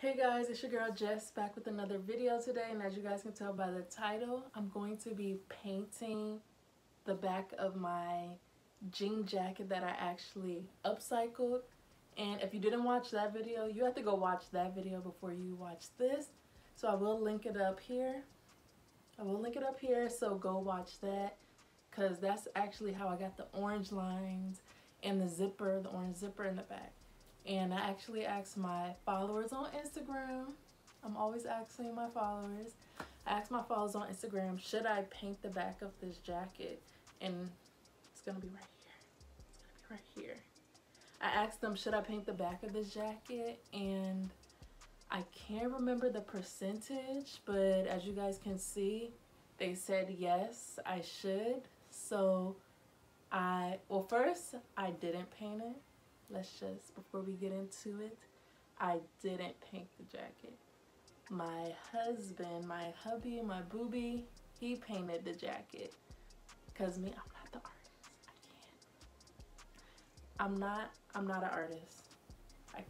Hey guys, it's your girl Jess back with another video today and as you guys can tell by the title, I'm going to be painting the back of my jean jacket that I actually upcycled and if you didn't watch that video, you have to go watch that video before you watch this. So I will link it up here. I will link it up here so go watch that because that's actually how I got the orange lines and the zipper, the orange zipper in the back and I actually asked my followers on Instagram. I'm always asking my followers. I asked my followers on Instagram, should I paint the back of this jacket? And it's gonna be right here. It's gonna be right here. I asked them, should I paint the back of this jacket? And I can't remember the percentage, but as you guys can see, they said yes, I should. So I, well first, I didn't paint it let's just, before we get into it, I didn't paint the jacket. My husband, my hubby, my booby, he painted the jacket. Cause me, I'm not the artist. I can't. I'm not, I'm not an artist.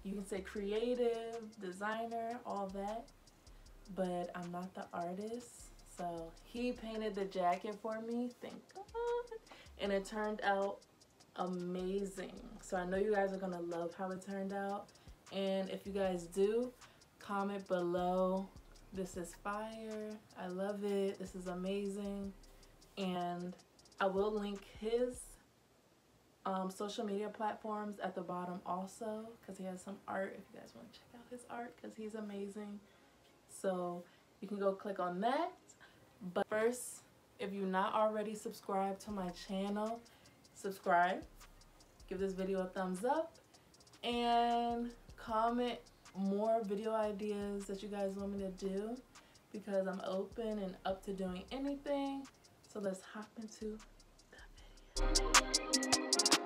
You can say creative, designer, all that, but I'm not the artist. So he painted the jacket for me, thank God. And it turned out amazing. So I know you guys are gonna love how it turned out. And if you guys do, comment below. This is fire. I love it. This is amazing. And I will link his um, social media platforms at the bottom also because he has some art if you guys want to check out his art because he's amazing. So you can go click on that. But first, if you're not already subscribed to my channel, subscribe, give this video a thumbs up, and comment more video ideas that you guys want me to do because I'm open and up to doing anything. So let's hop into the video.